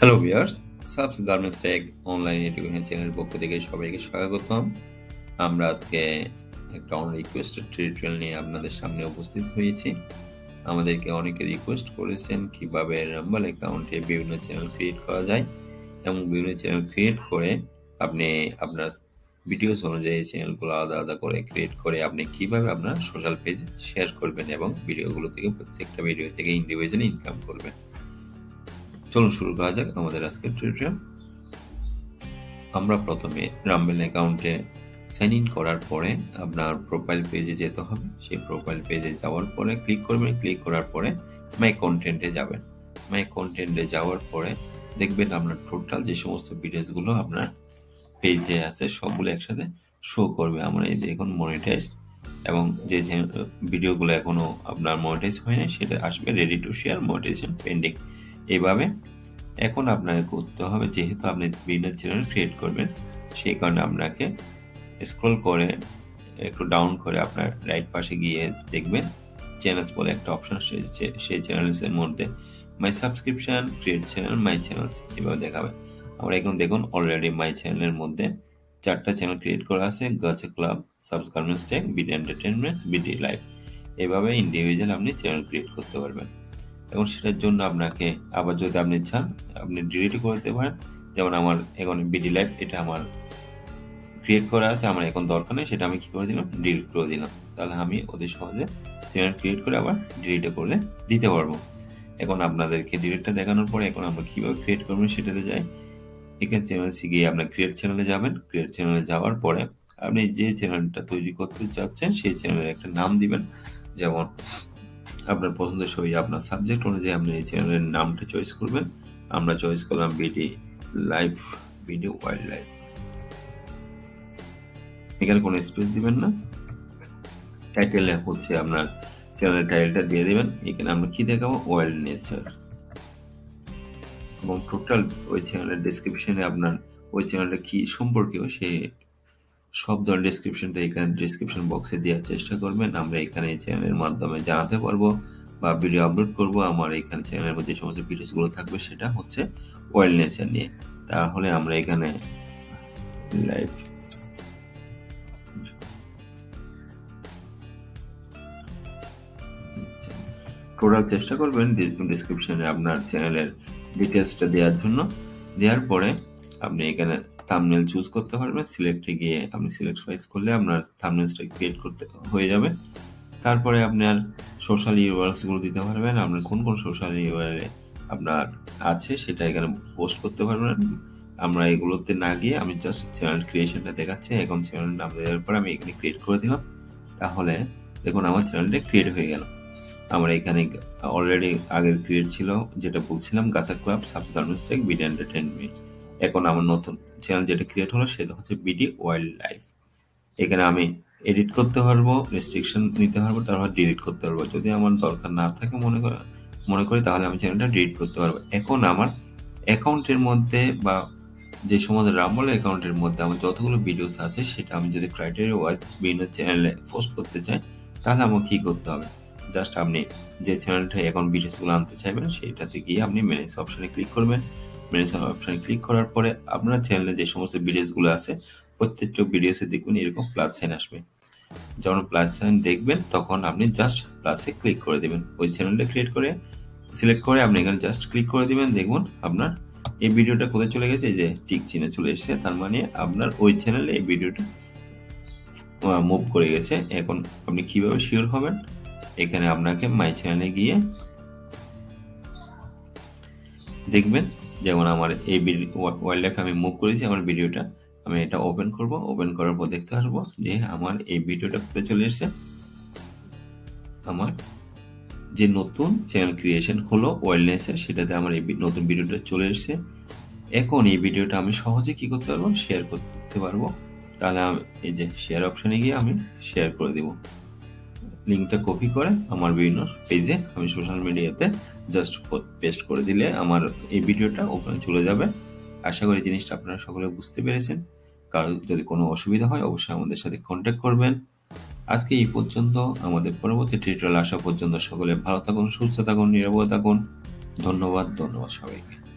Hello viewers subs garments tech online education চ্যানেলের পক্ষ থেকে সবাইকে স্বাগতম। আমরা আজকে একটা রিকোয়েস্টেড টিউটোরিয়াল নিয়ে আপনাদের সামনে উপস্থিত হয়েছি। আমাদেরকে অনেকে রিকোয়েস্ট করেছেন কীভাবে রাম্বল অ্যাকাউন্টে বিভিন্ন চ্যানেল ক্রিয়েট করা যায় এবং বিভিন্ন চ্যানেল ক্রিয়েট করে আপনি আপনার ভিডিওস অনুযায়ী চ্যানেলগুলো আলাদা আলাদা করে ক্রিয়েট করে আপনি কীভাবে আপনার সোশ্যাল পেজ শেয়ার করবেন এবং ভিডিওগুলো থেকে প্রত্যেকটা ভিডিও থেকে ইন্ডিভিজুয়ালি ইনকাম করবেন। চলুন শুরু করা যাক আমাদের আজকের টিউটোরিয়াল আমরা প্রথমে রামবেল অ্যাকাউন্টে সাইন ইন করার পরে আপনার প্রোফাইল পেজে যেতে হবে। সেই প্রোফাইল পেজে যাওয়ার পরে ক্লিক করবেন। ক্লিক করার পরে মাই কন্টেন্টে যাবেন। মাই কন্টেন্টে যাওয়ার পরে দেখবেন আপনার টোটাল যে সমস্ত ভিডিওসগুলো আপনার পেজে আছে, সবগুলো একসাথে শো করবে। আমরা এই দেখুন মনিটাইজ এবং যে যে ভিডিওগুলো এখনও আপনার মনিটাইজ হয়নি, সেটা আসবে ready to share monetization pending এইভাবে এখন আপনাকে করতে হবে, যেহেতু আপনি বিভিন্ন চ্যানেল ক্রিয়েট করবেন, সেই কারণে আপনাকে স্ক্রল করে, একটু ডাউন করে আপনার রাইট পাশে গিয়ে দেখবেন চ্যানেলস বলে একটা অপশন সেই চ্যানেলসের মধ্যে my subscription create channel my channels এভাবে দেখাবে। আমরা এখন দেখুন অলরেডি মাই চ্যানেলের মধ্যে চারটা চ্যানেল ক্রিয়েট করা আছে গাছে club subscribers tech BD entertainments BD live এভাবে ইন্ডিভিজুয়াল আপনি চ্যানেল ক্রিয়েট করতে পারবেন। এবং সেটার জন্য আপনাকে আবার যদি আপনি চান, আপনি ডিলিট করে দিতে পারেন। যেমন আমার এখন বিডি লাইভ এটা আমার ক্রিয়েট করা আছে, আমার এখন দরকার নেই, সেটা আমি কি করে দিলাম? ডিলিট করে দিলাম। তাহলে আমি অতি সহজে চ্যানেল ক্রিয়েট করে আবার ডিলিট করে দিতে পারব। এখন আপনাদেরকে ডিলিটটা দেখানোর পরে এখন আমরা কীভাবে ক্রিয়েট করবেন সেটাতে যাই। এখানে চ্যানেল গিয়ে আপনার ক্রিয়েট চ্যানেলে যাবেন। ক্রিয়েট চ্যানেলে যাওয়ার পরে আপনি যে চ্যানেলটা তৈরি করতে চাচ্ছেন, সেই চ্যানেলের একটা নাম দিবেন। যেমন আপনার পছন্দের ছবি, আপনার সাবজেক্ট অনুযায়ী আপনি এই চ্যানেলের নামটা চয়েস করবেন। আমরা চয়েস করলাম BD live video wild life এখানে কোনো স্পেস দিবেন না। টাইটেল হচ্ছে আপনার চ্যানেলের টাইটেলটা দিয়ে দেবেন। এখানে আমরা কি দেখাবো? ওয়াইল্ড নেচার এবং টোটাল ওই চ্যানেলের ডিসক্রিপশনে আপনার ওই চ্যানেলটা কি সম্পর্কেও সে সব ধরনের ডিসক্রিপশনটা এখানে ডিসক্রিপশন বক্সে দেওয়ার চেষ্টা করবেন। আমরা এখানে চ্যানেলের মাধ্যমে জানাতে পারব বা ভিডিও আপলোড করব। আমার এখানে চ্যানেলের মধ্যে সমস্ত ভিডিওসগুলো থাকবে সেটা হচ্ছে ওয়াইল্ড নেচার নিয়ে। তাহলে আমরা এখানে লাইভ টোটাল চেষ্টা করবেন। ডিসক্রিপশনে আপনার চ্যানেলের ডিটেলসটা দেওয়ার জন্য। দেওয়ার পরে আপনি এখানে থামনেল চুজ করতে পারবেন সিলেক্টে গিয়ে আপনি সিলেক্ট ফাইজ করলে আপনার থামনেলসটা ক্রিয়েট করতে, হয়ে যাবে। তারপরে আপনার সোশ্যাল ইউআরএলসগুলো দিতে পারবেন, আপনার কোন কোন সোশ্যাল ইউআরএল আপনার আছে সেটা এখানে পোস্ট করতে পারবেন। আমরা এগুলোতে না গিয়ে আমি জাস্ট চ্যানেল ক্রিয়েশনটা দেখাচ্ছি, এখন চ্যানেল নাম দেওয়ার পর আমি এখানে ক্রিয়েট করে দিলাম। তাহলে দেখুন আমার চ্যানেলটা ক্রিয়েট হয়ে গেল। আমরা এখানে অলরেডি আগের ক্রিয়েট ছিল, যেটা বলছিলাম গাছা club subs garments tech BD entertainment এখন আমার নতুন। চ্যানেল যেটা ক্রিয়েট হলো সেটা হচ্ছে বিডি ওয়াইল্ড লাইফ এখানে আমি এডিট করতে পারব রেস্ট্রিকশন নিতে পারব, তারপর ডিলিট করতে পারব। যদি আমার দরকার না থাকে মনে করা মনে করি, তাহলে আমি চ্যানেলটা ডিলিট করতে পারব। এখন আমার অ্যাকাউন্টের মধ্যে বা যে সমস্ত রামবল অ্যাকাউন্টের মধ্যে আমার যতগুলো ভিডিওস আছে, সেটা আমি যদি ক্রাইটেরিয়া ওয়াইজ বিভিন্ন চ্যানেলে পোস্ট করতে চাই, তাহলে আমাকে কী করতে হবে? জাস্ট আপনি যে চ্যানেলটা এখন ভিডিওসগুলো আনতে চাইবেন, সেইটাতে গিয়ে আপনি ম্যানেজ অপশানে ক্লিক করবেন। ম্যানেজ অপশানে ক্লিক করার পরে আপনার চ্যানেলে যে সমস্ত ভিডিওসগুলো আছে, প্রত্যেকটা ভিডিওসে দেখবেন এরকম প্লাস সাইন আসবে। যখন প্লাস সাইন দেখবেন, তখন আপনি জাস্ট প্লাসে ক্লিক করে দেবেন। ওই চ্যানেলটা ক্রিয়েট করে সিলেক্ট করে আপনি এখানে জাস্ট ক্লিক করে দিবেন। দেখুন আপনার এই ভিডিওটা কোথায় চলে গেছে? যে টিক চিনে চলে এসেছে। তার মানে আপনার ওই চ্যানেলে এই ভিডিওটা মুভ করে গেছে। এখন আপনি কীভাবে শিওর হবেন? এখানে আপনাকে মাই চ্যানেলে গিয়ে দেখবেন। যেমন আমার এই ওয়াইল্ড লাইফ আমি মুভ করেছি, আমার ভিডিওটা, আমি এটা ওপেন করব ওপেন করার পর দেখতে পারব যে আমার এই ভিডিওটা কোথায় চলে এসেছে। আমার যে নতুন চ্যানেল ক্রিয়েশন হলো ওয়েলনেসের সেটাতে আমার এই নতুন ভিডিওটা চলে এসেছে। এখন এই ভিডিওটা আমি সহজে কি করতে পারব? শেয়ার করতে পারব। তাহলে আমি, এই যে শেয়ার অপশানে গিয়ে আমি শেয়ার করে দেবো। লিঙ্কটা কপি করে আমার বিভিন্ন পেজে আমি সোশ্যাল মিডিয়াতে জাস্ট পেস্ট করে দিলে আমার এই ভিডিওটা ওখানে চলে যাবে। আশা করি জিনিসটা আপনারা সকলে বুঝতে পেরেছেন। কারও যদি কোনো অসুবিধা হয় অবশ্যই আমাদের সাথে কন্ট্যাক্ট করবেন। আজকে এই পর্যন্ত, আমাদের পরবর্তী টিউটোরিয়াল আসা পর্যন্ত সকলে ভালো থাকুন, সুস্থ থাকুন, নিরাপদ থাকুন। ধন্যবাদ ধন্যবাদ সবাইকে।